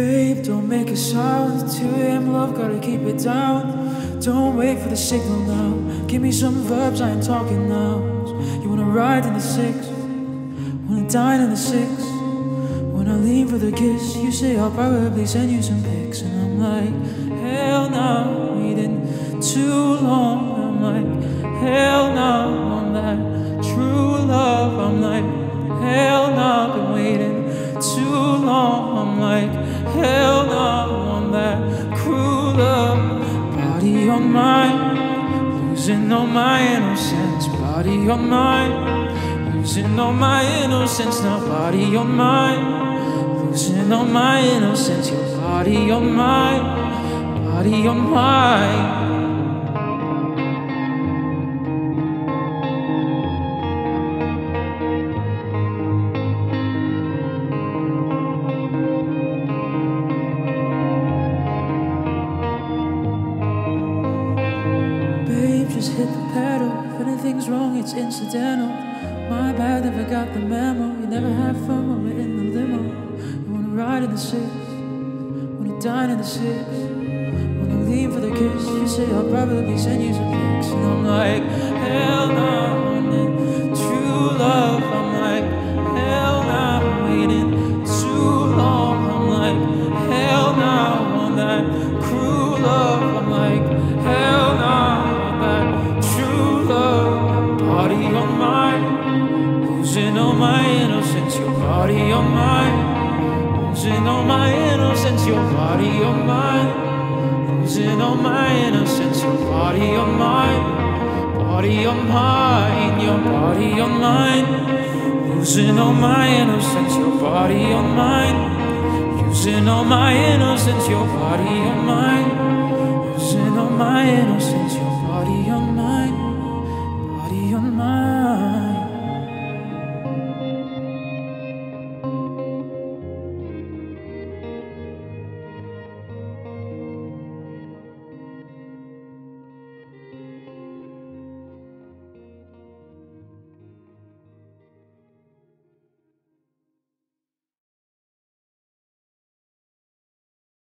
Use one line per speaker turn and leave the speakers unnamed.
Babe, don't make a sound. 2 a.m. love, gotta keep it down. Don't wait for the signal now. Give me some verbs, I ain't talking now. You wanna ride in the six, wanna dine in the six. When I lean for the kiss, you say I'll probably send you some pics, and I'm like, hell no, waiting too On mine, losing all my innocence. Body on mind, losing all my innocence. Now, body on mind, losing all my innocence. Your body on mind, body on mine. Just hit the pedal. If anything's wrong, it's incidental. My bad, never got the memo. You never have fun when we're in the limo. You wanna ride in the six, wanna dine in the six, wanna lean for the kiss. You say I'll probably send you some pics, and I'm like, hell no. On mine, losing all my innocence. Your body on mine, losing all my innocence. Your body on mine, losing all my innocence. Your body on mine, body on mine. Your body on mine, losing all my innocence. Your body on mine, losing all my innocence. Your body on mine, losing all my innocence.